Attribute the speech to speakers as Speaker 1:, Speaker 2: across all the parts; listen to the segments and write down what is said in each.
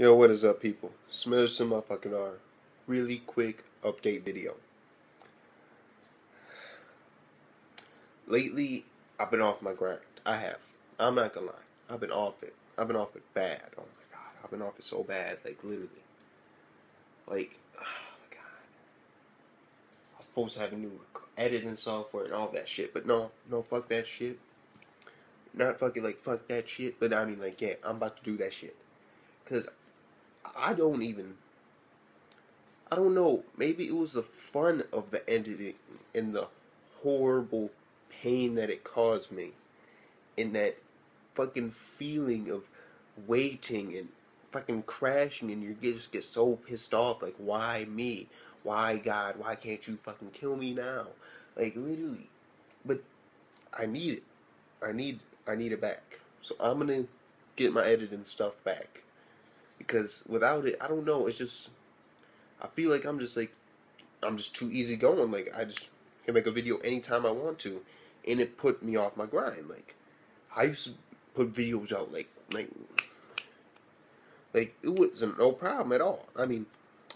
Speaker 1: Yo, what is up, people? Smithers my fucking R. Really quick update video. Lately, I've been off my grind. I have. I'm not gonna lie. I've been off it. I've been off it bad. Oh my god. I've been off it so bad. Like, literally. Like, oh my god. I was supposed to have a new editing software and all that shit, but no, no, fuck that shit. Not fucking like fuck that shit, but I mean, like, yeah, I'm about to do that shit. Because I don't even. I don't know. Maybe it was the fun of the editing and the horrible pain that it caused me. And that fucking feeling of waiting and fucking crashing and you just get so pissed off. Like, why me? Why God? Why can't you fucking kill me now? Like, literally. But I need it. I need I need it back. So I'm gonna get my editing stuff back because without it, I don't know. It's just I feel like I'm just like I'm just too easy going. Like I just can make a video anytime I want to, and it put me off my grind. Like I used to put videos out like like like it wasn't no problem at all. I mean,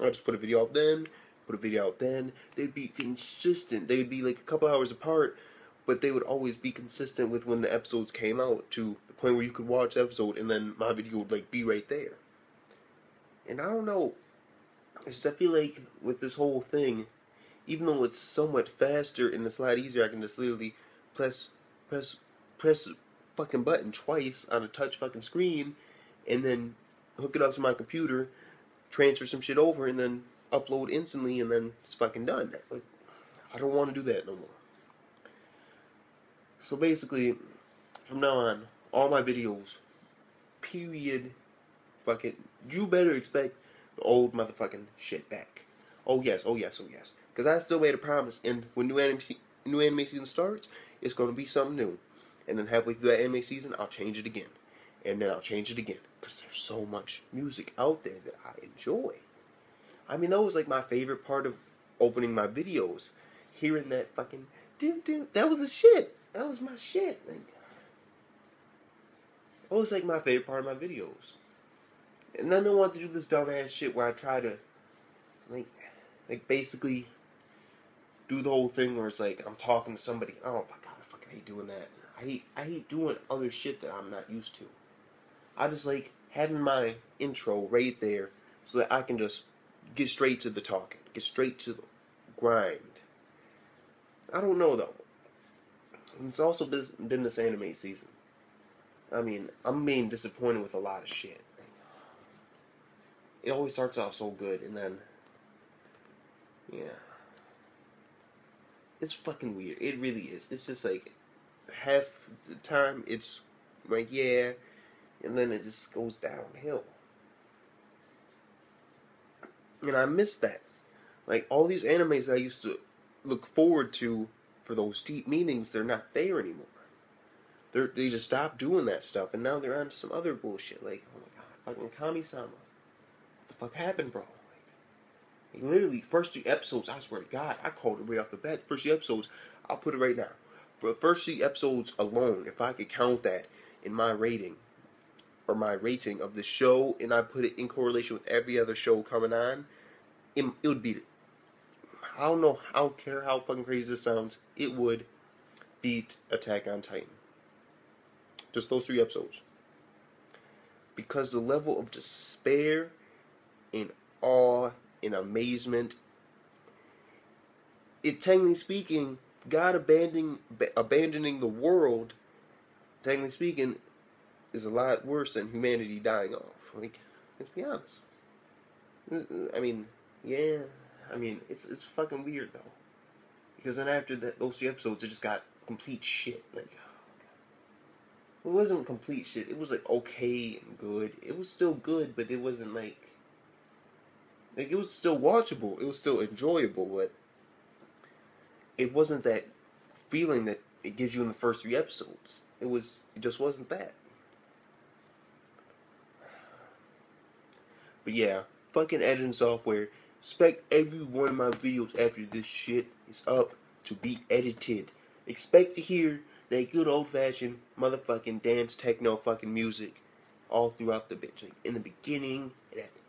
Speaker 1: I just put a video out then, put a video out then. They'd be consistent. They'd be like a couple hours apart, but they would always be consistent with when the episodes came out to the point where you could watch the episode and then my video would like be right there. And I don't know. Just I feel like with this whole thing, even though it's somewhat faster and it's a lot easier, I can just literally press press press fucking button twice on a touch fucking screen and then hook it up to my computer, transfer some shit over and then upload instantly and then it's fucking done. Like I don't want to do that no more. So basically, from now on, all my videos, period, fuck it, you better expect the old motherfucking shit back. Oh yes, oh yes, oh yes. Because I still made a promise, and when new anime, se- new anime season starts, it's going to be something new. And then halfway through that anime season, I'll change it again. And then I'll change it again. Because there's so much music out there that I enjoy. I mean, that was like my favorite part of opening my videos. Hearing that fucking, dude, dude, that was the shit. That was my shit. Like, that was like my favorite part of my videos. And then I want to do this dumbass shit where I try to, like, like basically do the whole thing where it's like I'm talking to somebody. Oh my god, I fucking hate doing that. I hate I hate doing other shit that I'm not used to. I just like having my intro right there so that I can just get straight to the talking, get straight to the grind. I don't know though. It's also been this anime season. I mean, I'm being disappointed with a lot of shit. It always starts off so good, and then, yeah, it's fucking weird. It really is. It's just like half the time it's like yeah, and then it just goes downhill. And I miss that. Like all these animes I used to look forward to for those deep meanings, they're not there anymore. They're, they just stopped doing that stuff, and now they're on to some other bullshit. Like, oh my god, fucking Kami-sama. Fuck happened, bro? Like, literally, first three episodes, I swear to God, I called it right off the bat. First three episodes, I'll put it right now. For the first three episodes alone, if I could count that in my rating, or my rating of the show, and I put it in correlation with every other show coming on, it, it would beat. I don't know. I don't care how fucking crazy this sounds. It would beat Attack on Titan. Just those three episodes. Because the level of despair and awe in amazement, it technically speaking, God abandoning abandoning the world, technically speaking, is a lot worse than humanity dying off. Like, let's be honest. I mean, yeah, I mean, it's it's fucking weird though, because then after that, those two episodes, it just got complete shit. Like, it wasn't complete shit. It was like okay and good. It was still good, but it wasn't like like it was still watchable. It was still enjoyable, but it wasn't that feeling that it gives you in the first three episodes. It was it just wasn't that. But yeah, fucking editing software. Expect every one of my videos after this shit is up to be edited. Expect to hear that good old fashioned motherfucking dance techno fucking music all throughout the bitch. Like in the beginning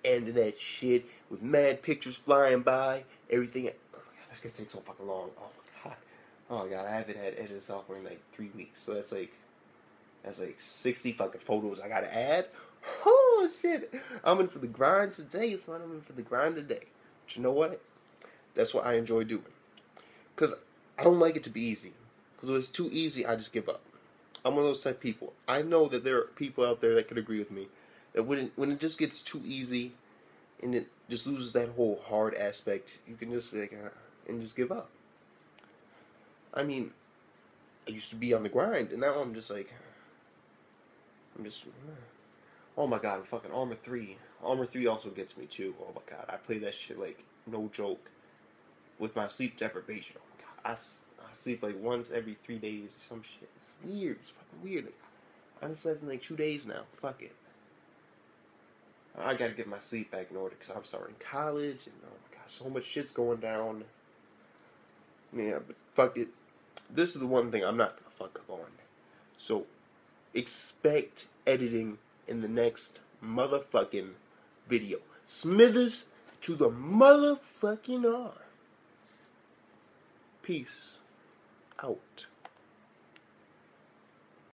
Speaker 1: end of that shit with mad pictures flying by, everything. Oh my god, that's gonna take so fucking long. Oh my god. Oh my god, I haven't had edited software in like three weeks. So that's like that's like sixty fucking photos I gotta add. Oh shit. I'm in for the grind today, son. I'm in for the grind today. But you know what? That's what I enjoy doing. Cause I don't like it to be easy. Cause when it's too easy, I just give up. I'm one of those type of people. I know that there are people out there that could agree with me. When it, when it just gets too easy, and it just loses that whole hard aspect, you can just like uh, and just give up. I mean, I used to be on the grind, and now I'm just like, I'm just. Oh my god, fucking Arma 3. Arma 3 also gets me too. Oh my god, I play that shit like no joke. With my sleep deprivation. Oh my god, I, I sleep like once every three days or some shit. It's weird. It's fucking weird. Like, I haven't slept in like two days now. Fuck it. I gotta get my sleep back in order because I'm starting college and oh my gosh, so much shit's going down. Yeah, but fuck it. This is the one thing I'm not gonna fuck up on. So, expect editing in the next motherfucking video. Smithers to the motherfucking R. Peace out.